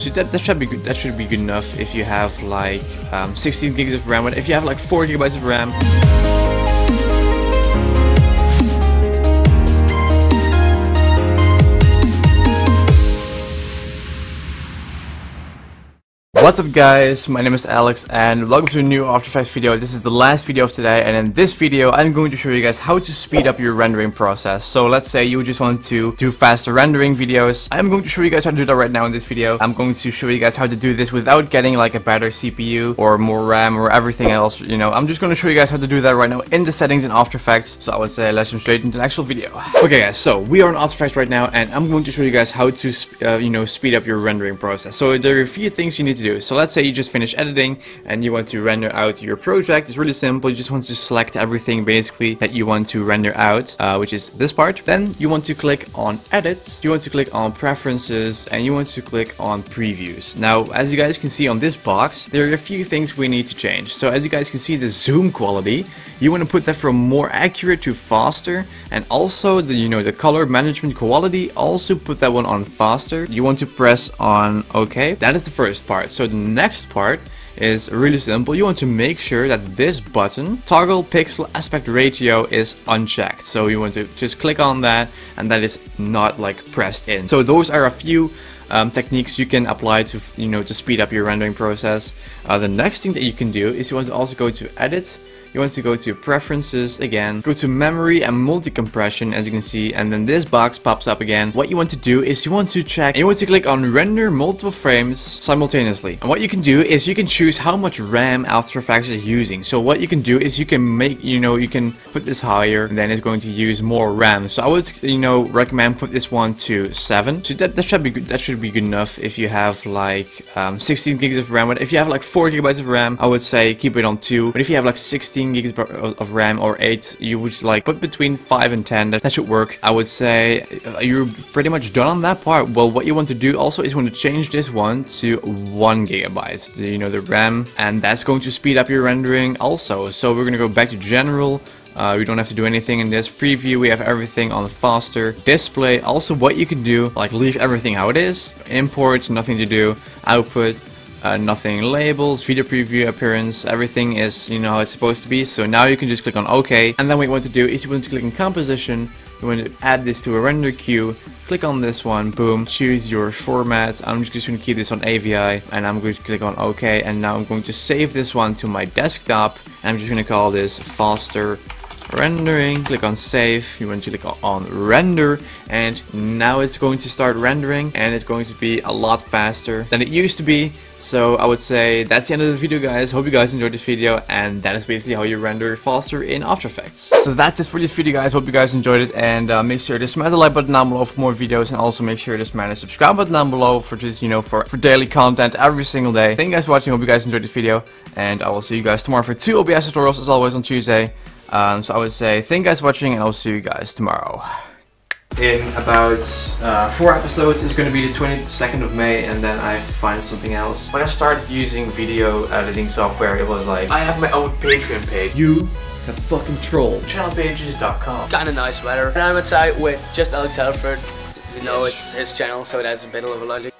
So that, that should be good. That should be good enough if you have like um, 16 gigs of RAM. But if you have like 4 gigabytes of RAM, What's up guys, my name is Alex and welcome to a new After Effects video. This is the last video of today and in this video I'm going to show you guys how to speed up your rendering process. So let's say you just want to do faster rendering videos. I'm going to show you guys how to do that right now in this video. I'm going to show you guys how to do this without getting like a better CPU or more RAM or everything else, you know. I'm just going to show you guys how to do that right now in the settings in After Effects. So I would say let's jump straight into the actual video. Okay guys, so we are in After Effects right now and I'm going to show you guys how to, uh, you know, speed up your rendering process. So there are a few things you need to do So let's say you just finished editing and you want to render out your project. It's really simple. You just want to select everything basically that you want to render out, uh, which is this part. Then you want to click on edit. You want to click on preferences and you want to click on previews. Now, as you guys can see on this box, there are a few things we need to change. So as you guys can see, the zoom quality, you want to put that from more accurate to faster and also the you know the color management quality also put that one on faster you want to press on ok that is the first part so the next part is really simple. You want to make sure that this button, toggle pixel aspect ratio is unchecked. So you want to just click on that and that is not like pressed in. So those are a few um, techniques you can apply to, you know, to speed up your rendering process. Uh, the next thing that you can do is you want to also go to edit you want to go to preferences again, go to memory and multiprocessing as you can see and then this box pops up again. What you want to do is you want to check, you want to click on render multiple frames simultaneously. And what you can do is you can choose how much RAM After Effects is using. So what you can do is you can make, you know, you can put this higher and then it's going to use more RAM. So I would, you know, recommend put this one to 7. So that, that should be good, that should be good enough if you have like um, 16 gigs of RAM. But if you have like 4 gigabytes of RAM, I would say keep it on 2. But if you have like 16 16 gigs of RAM or 8, you would like put between 5 and 10, that, that should work. I would say uh, you're pretty much done on that part. Well, what you want to do also is you want to change this one to 1 gigabyte, the, you know, the RAM, and that's going to speed up your rendering also. So we're going to go back to general, uh, we don't have to do anything in this preview. We have everything on the faster display. Also, what you can do, like leave everything how it is. Import, nothing to do. Output, uh, nothing labels, video preview appearance, everything is you know how it's supposed to be. So now you can just click on OK. And then what you want to do is you want to click on composition. You want to add this to a render queue. Click on this one, boom, choose your format. I'm just going to keep this on AVI and I'm going to click on OK. And now I'm going to save this one to my desktop. And I'm just going to call this faster rendering click on save you want to click on render and now it's going to start rendering and it's going to be a lot faster than it used to be so I would say that's the end of the video guys. Hope you guys enjoyed this video and that is basically how you render faster in After Effects. So that's it for this video guys. Hope you guys enjoyed it and uh, make sure to smash the like button down below for more videos and also make sure to smash the subscribe button down below for just, you know, for, for daily content every single day. Thank you guys for watching. Hope you guys enjoyed this video and I will see you guys tomorrow for two OBS tutorials as always on Tuesday. Um, so I would say thank you guys for watching and I'll see you guys tomorrow in about uh, four episodes. It's going to be the 22nd of May and then I find something else. When I started using video editing software, it was like, I have my own Patreon page. You have fucking troll. Channelpages.com. Kinda nice weather. And I'm outside with just Alex Halford. You know, it's his channel, so that's a bit of a logic.